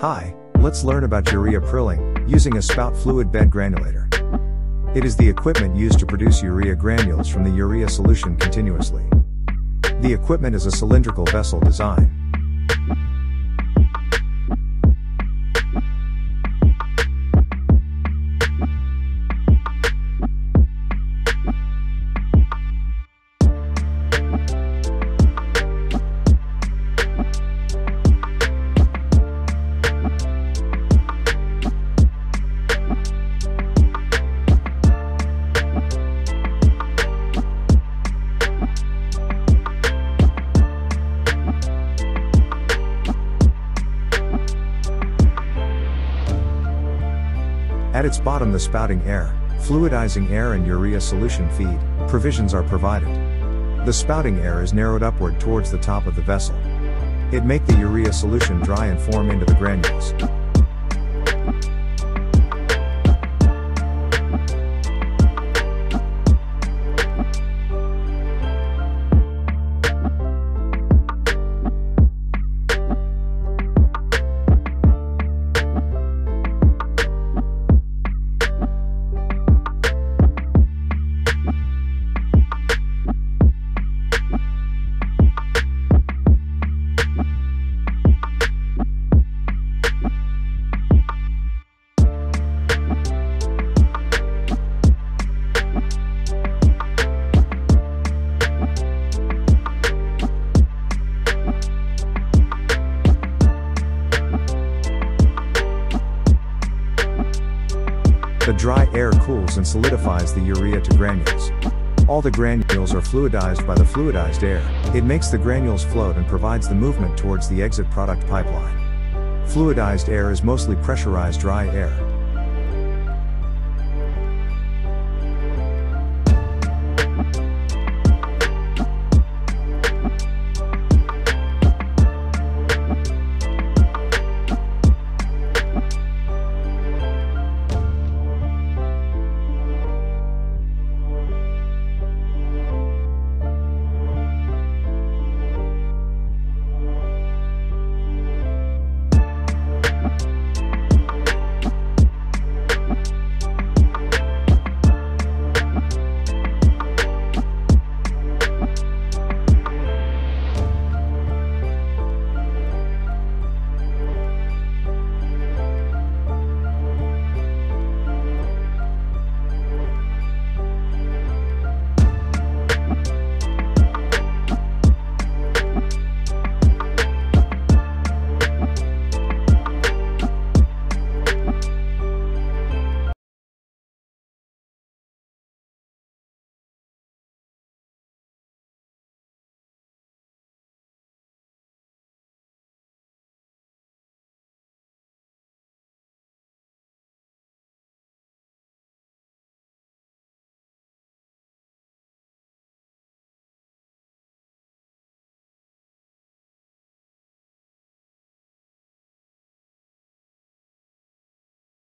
Hi, let's learn about urea prilling, using a spout fluid bed granulator. It is the equipment used to produce urea granules from the urea solution continuously. The equipment is a cylindrical vessel design. At its bottom the spouting air, fluidizing air and urea solution feed, provisions are provided. The spouting air is narrowed upward towards the top of the vessel. It make the urea solution dry and form into the granules. The dry air cools and solidifies the urea to granules. All the granules are fluidized by the fluidized air. It makes the granules float and provides the movement towards the exit product pipeline. Fluidized air is mostly pressurized dry air.